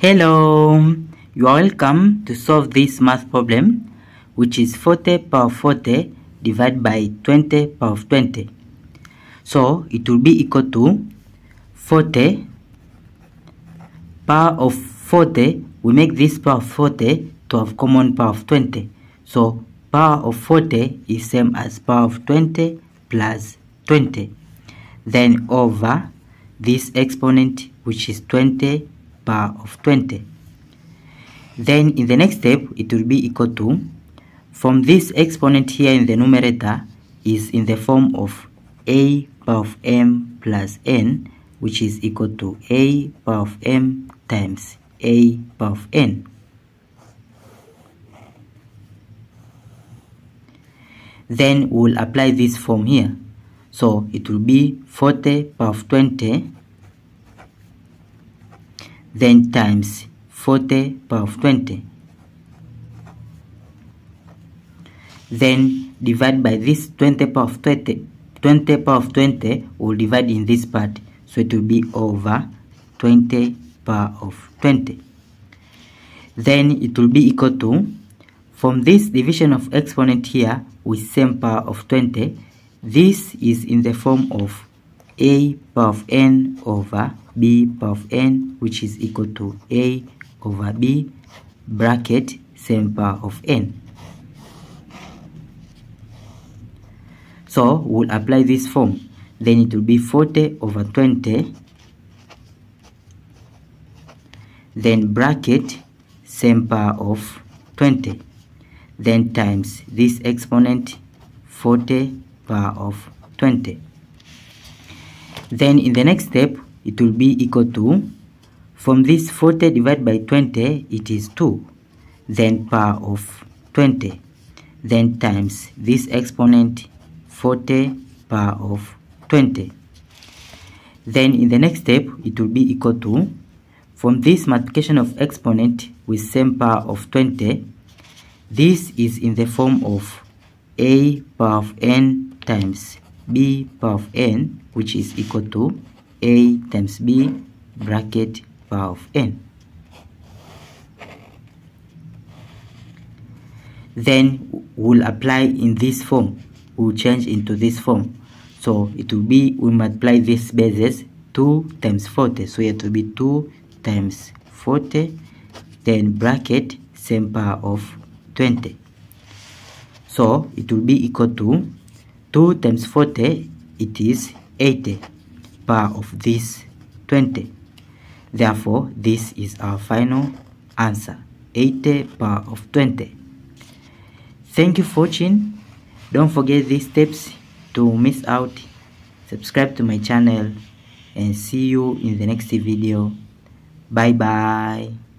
Hello, you are welcome to solve this math problem which is 40 power 40 divided by 20 power of 20. So it will be equal to 40 power of 40, we make this power of 40 to have common power of 20. So power of 40 is same as power of 20 plus 20. Then over this exponent which is 20 power of 20. Then in the next step, it will be equal to, from this exponent here in the numerator is in the form of a power of m plus n, which is equal to a power of m times a power of n. Then we'll apply this form here. So it will be 40 power of 20 then times 40 power of 20 then divide by this 20 power of 20 20 power of 20 will divide in this part. So it will be over 20 power of 20 then it will be equal to from this division of exponent here with same power of 20 this is in the form of a power of n over b power of n which is equal to a over b bracket same power of n. So we'll apply this form. Then it will be 40 over 20. Then bracket same power of 20. Then times this exponent 40 power of 20. Then in the next step, it will be equal to, from this 40 divided by 20, it is 2. Then power of 20. Then times this exponent 40 power of 20. Then in the next step, it will be equal to, from this multiplication of exponent with same power of 20, this is in the form of a power of n times b power of n which is equal to a times b bracket power of n. Then we'll apply in this form. We'll change into this form. So it will be, we multiply these bases 2 times 40. So it will be 2 times 40, then bracket same power of 20. So it will be equal to 2 times 40 it is 80 power of this 20 therefore this is our final answer. 80 power of 20 thank you for watching. Don't forget these steps to miss out. Subscribe to my channel and see you in the next video. Bye bye